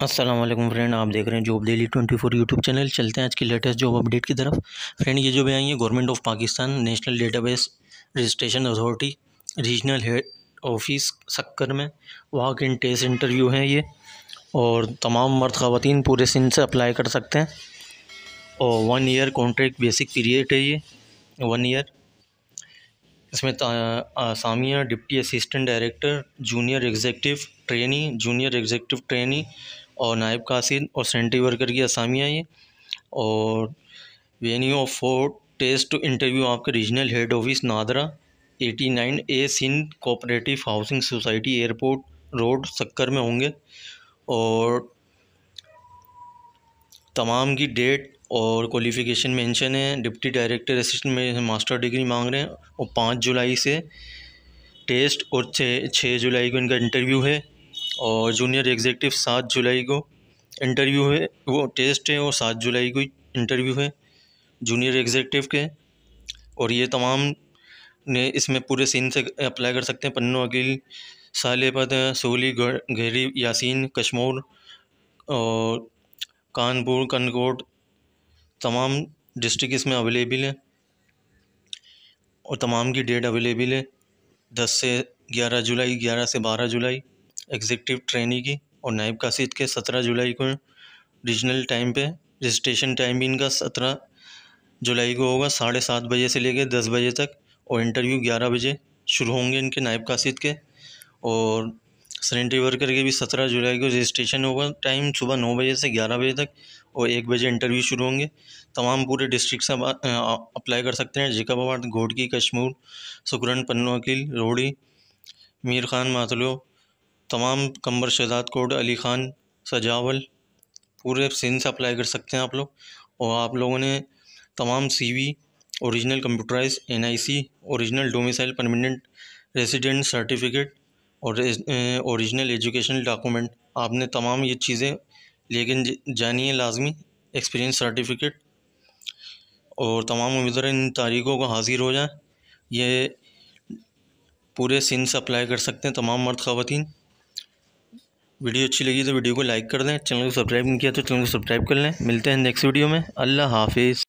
वालेकुम फ्रेंड आप देख रहे हैं job daily twenty four YouTube channel चलते हैं आज की लेटेस्ट जॉब अपडेट की तरफ़। फ्रेंड ये जो भी आई है government of Pakistan national database registration authority regional head office Sukkur में वहाँ के टेस्ट इंटरव्यू हैं ये। और तमाम मर्द ख़वान पूरे सिंध से अप्लाई कर सकते हैं। और one year contract basic period है ये। वन ईयर इसमें आसामियाँ deputy assistant director junior executive trainee junior executive trainee और नायब कासिद और सेंट्री वर्कर की असामियाँ ये। और venue of for test interview आपके regional head office NADRA, eighty nine A Sindh cooperative housing society airport road, Sukkur में होंगे। और तमाम की डेट और क्वालिफ़िकेशन मेंशन है। डिप्टी डायरेक्टर असिस्टेंट में मास्टर डिग्री मांग रहे हैं। और पाँच जुलाई से टेस्ट और छः छः जुलाई को इनका इंटरव्यू है। और जूनियर एग्जेक्टिव सात जुलाई को इंटरव्यू है वो टेस्ट है और सात जुलाई को इंटरव्यू है जूनियर एग्जेक्टिव के। और ये तमाम ने इसमें पूरे सीन से अप्लाई कर सकते हैं। पन्नू अकील, साले पद, सोली घेरी यासीन, कश्मोर और कानपुर, कनकोट, तमाम डिस्ट्रिक्ट इसमें अवेलेबल है। और तमाम की डेट अवेलेबल है। दस से ग्यारह जुलाई, ग्यारह से बारह जुलाई। एग्जीक्यूटिव ट्रेनिंग की और नायब कासिद के सत्रह जुलाई को रीजनल टाइम पे रजिस्ट्रेशन टाइम भी इनका सत्रह जुलाई को होगा, साढ़े सात बजे से लेकर दस बजे तक और इंटरव्यू ग्यारह बजे शुरू होंगे इनके नायब कासिद के और सैनिटरी वर्कर के भी सत्रह जुलाई को रजिस्ट्रेशन होगा टाइम सुबह नौ बजे से ग्यारह बजे तक और एक बजे इंटरव्यू शुरू होंगे। तमाम पूरे डिस्ट्रिक्ट से अप्लाई कर सकते हैं। जिकाबाद, घोटकी, कश्मीर, सुकरन, पन्नू, अकील रोड़ी मीर खान, मातलो तमाम कंबर शहजाद कोड, अली ख़ान, सजावल, पूरे सिंध से अप्लाई कर सकते हैं आप लोग। और आप लोगों ने तमाम CV original computerise NIC original domicile permanent resident certificate और ओरिजिनल एजुकेशनल डॉक्यूमेंट आपने तमाम ये चीज़ें लेकिन जानी है लाजमी एक्सपीरियंस सर्टिफिकेट और तमाम उम्मीदवार इन तारीख़ों को हाजिर हो जाए। ये पूरे सिंध से अप्लाई कर सकते हैं तमाम मर्द ख़वान वीडियो अच्छी लगी तो वीडियो को लाइक कर दें, चैनल को सब्सक्राइब नहीं किया तो चैनल को सब्सक्राइब कर लें। मिलते हैं नेक्स्ट वीडियो में। अल्लाह हाफिज़।